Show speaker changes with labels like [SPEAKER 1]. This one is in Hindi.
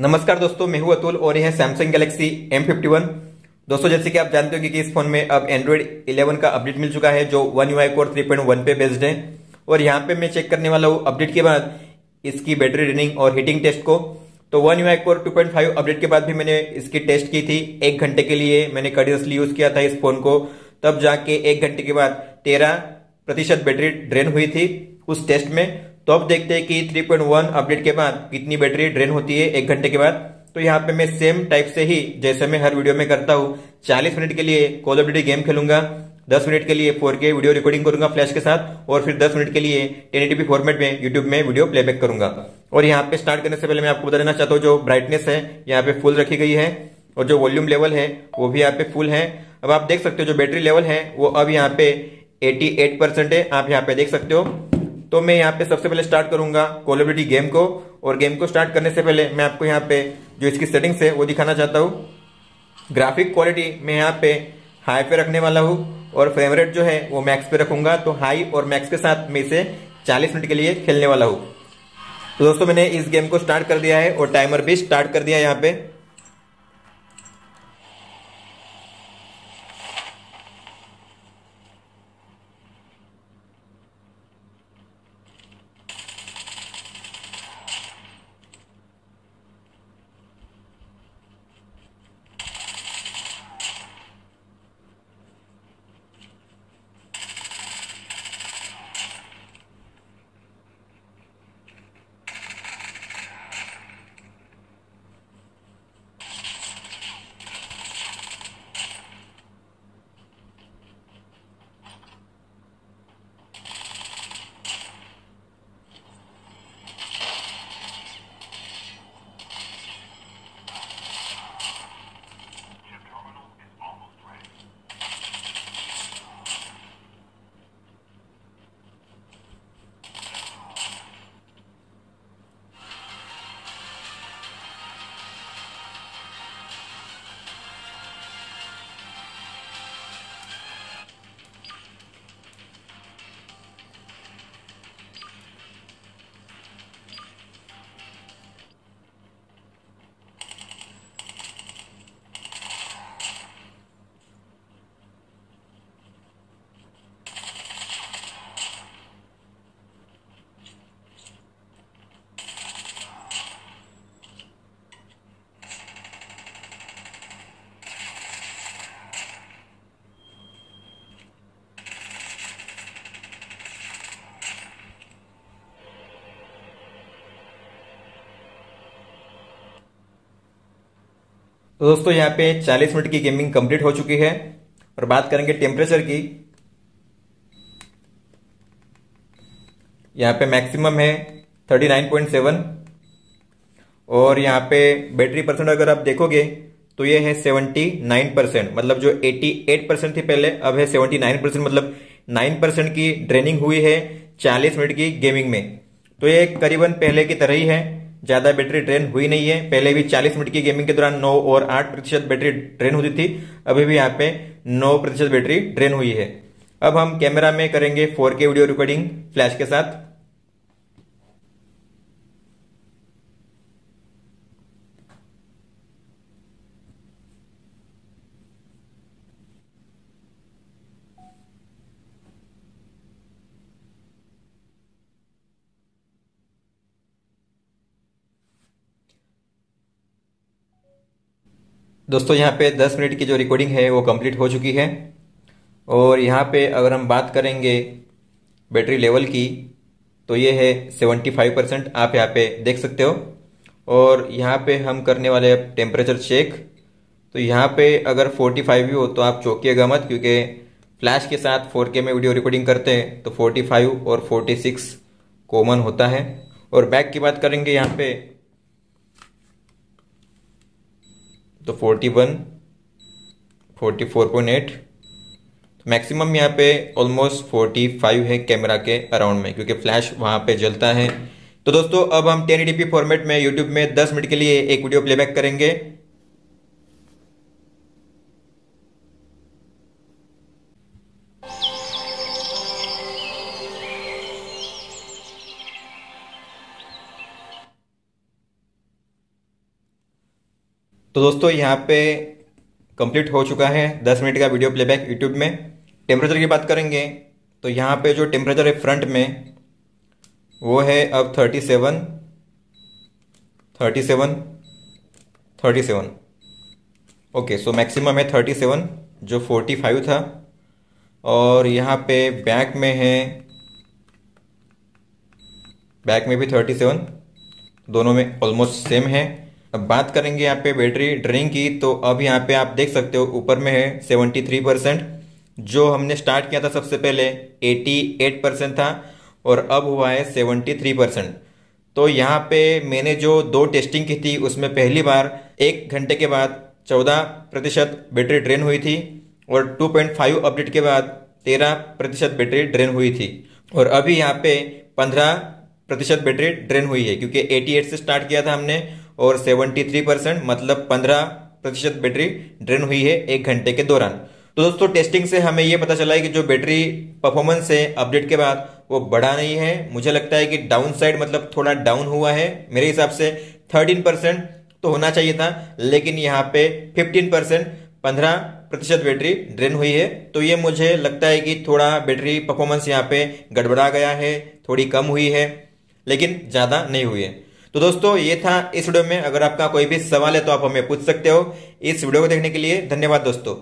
[SPEAKER 1] नमस्कार दोस्तों, मैं हूँ अतुल और यह है सैमसंग गैलेक्सी M51 दोस्तों, जैसे कि आप जानते हो कि इस फ़ोन में अब एंड्रॉइड 11 का अपडेट मिल चुका है, जो वन यूआई कोर 3.1 पे बेस्ड है। और यहाँ पे मैं चेक करने वाला हूँ अपडेट के बाद इसकी बैटरी रनिंग और हीटिंग टेस्ट को। तो वन यूआई कोर 2.5 अपडेट के बाद भी मैंने इसकी टेस्ट की थी, एक घंटे के लिए मैंने कंटिन्यूसली यूज़ किया था इस फ़ोन को। तब जाके एक घंटे के बाद तेरह प्रतिशत बैटरी ड्रेन हुई थी उस टेस्ट में। तो अब देखते हैं कि 3.1 अपडेट के बाद कितनी बैटरी ड्रेन होती है एक घंटे के बाद। तो यहाँ पे मैं सेम टाइप से ही, जैसे मैं हर वीडियो में करता हूँ 40 मिनट के लिए कॉल ऑफ़ ड्यूटी गेम खेलूँगा 10 मिनट के लिए 4K वीडियो रिकॉर्डिंग करूँगा फ्लैश के साथ, और फिर 10 मिनट के लिए 1080p फॉर्मेट में यूट्यूब में वीडियो प्लेबैक करूँगा। और यहाँ पे स्टार्ट करने से पहले मैं आपको बता देना चाहता हूँ, जो ब्राइटनेस है, यहाँ पे फुल रखी गई है, और जो वॉल्यूम लेवल है, वो भी यहाँ पे फुल है। अब आप देख सकते हो, जो बैटरी लेवल है, वो अब यहाँ पे 88 परसेंट है। आप यहाँ पे देख सकते हो। तो मैं यहाँ पे सबसे पहले स्टार्ट करूँगा कोलेबिलिटी गेम को। और गेम को स्टार्ट करने से पहले मैं आपको यहाँ पे जो इसकी सेटिंग्स है, वो दिखाना चाहता हूँ। ग्राफिक क्वालिटी मैं यहाँ पे हाई पे रखने वाला हूँ। और फ्रेम रेट जो है, वो मैक्स पे रखूँगा। तो हाई और मैक्स के साथ मैं इसे 40 मिनट के लिए खेलने वाला हूँ। तो दोस्तों, मैंने इस गेम को स्टार्ट कर दिया है और टाइमर भी स्टार्ट कर दिया है यहाँ पे। तो दोस्तों, यहाँ पे 40 मिनट की गेमिंग कंप्लीट हो चुकी है। और बात करेंगे टेम्परेचर की। यहाँ पे मैक्सिमम है 39.7 और यहाँ पे बैटरी परसेंट अगर आप देखोगे तो ये है 79 परसेंट। मतलब जो 88 परसेंट थी पहले, अब है 79 परसेंट। मतलब 9 परसेंट की ड्रेनिंग हुई है 40 मिनट की गेमिंग में। तो ये करीबन पहले की तरह ही है। ज़्यादा बैटरी ड्रेन हुई नहीं है। पहले भी 40 मिनट की गेमिंग के दौरान 9 और 8 प्रतिशत बैटरी ड्रेन होती थी। अभी भी यहाँ पे 9 प्रतिशत बैटरी ड्रेन हुई है। अब हम कैमरा में करेंगे 4K वीडियो रिकॉर्डिंग फ्लैश के साथ। दोस्तों, यहाँ पे 10 मिनट की जो रिकॉर्डिंग है, वो कंप्लीट हो चुकी है। और यहाँ पे अगर हम बात करेंगे बैटरी लेवल की तो ये है 75 परसेंट आप यहाँ पे देख सकते हो। और यहाँ पे हम करने वाले अब टेम्परेचर चेक तो यहाँ पे अगर 45 भी हो तो आप चौकीएगा मत, क्योंकि फ्लैश के साथ 4K में वीडियो रिकॉर्डिंग करते हैं तो 45 और 46 कॉमन होता है। और बैक की बात करेंगे यहाँ पे तो 41 44.8 तो मैक्सिमम यहाँ पे ऑलमोस्ट 45 है कैमरा के अराउंड में, क्योंकि फ्लैश वहाँ पे जलता है। तो दोस्तों, अब हम 1080p फॉर्मेट में यूट्यूब में 10 मिनट के लिए एक वीडियो प्लेबैक करेंगे। तो दोस्तों, यहाँ पे कंप्लीट हो चुका है 10 मिनट का वीडियो प्लेबैक यूट्यूब में। टेम्परेचर की बात करेंगे तो यहाँ पे जो टेम्परेचर है फ्रंट में, वो है अब 37 37 37 ओके सो मैक्सिमम है 37 जो 45 था। और यहाँ पे बैक में है बैक में भी 37 दोनों में ऑलमोस्ट सेम है। अब बात करेंगे यहाँ पे बैटरी ड्रेनिंग की तो अब यहाँ पे आप देख सकते हो ऊपर में है 73 परसेंट, जो हमने स्टार्ट किया था सबसे पहले 88 परसेंट था और अब हुआ है 73 परसेंट। तो यहाँ पे मैंने जो दो टेस्टिंग की थी, उसमें पहली बार एक घंटे के बाद 14 प्रतिशत बैटरी ड्रेन हुई थी और 2.5 अपडेट के बाद 13 प्रतिशत बैटरी ड्रेन हुई थी और अभी यहाँ पे 15 प्रतिशत बैटरी ड्रेन हुई है, क्योंकि 88 से स्टार्ट किया था हमने और 73 परसेंट मतलब 15 प्रतिशत बैटरी ड्रेन हुई है एक घंटे के दौरान। तो दोस्तों, टेस्टिंग से हमें यह पता चला है कि जो बैटरी परफॉर्मेंस है अपडेट के बाद, वो बढ़ा नहीं है। मुझे लगता है कि डाउन साइड मतलब थोड़ा डाउन हुआ है मेरे हिसाब से। 13 परसेंट तो होना चाहिए था, लेकिन यहाँ पे 15 परसेंट, पंद्रह प्रतिशत बैटरी ड्रेन हुई है। तो ये मुझे लगता है कि थोड़ा बैटरी परफॉर्मेंस यहाँ पे गड़बड़ा गया है, थोड़ी कम हुई है, लेकिन ज़्यादा नहीं हुई है। तो दोस्तों, ये था इस वीडियो में। अगर आपका कोई भी सवाल है तो आप हमें पूछ सकते हो। इस वीडियो को देखने के लिए धन्यवाद दोस्तों।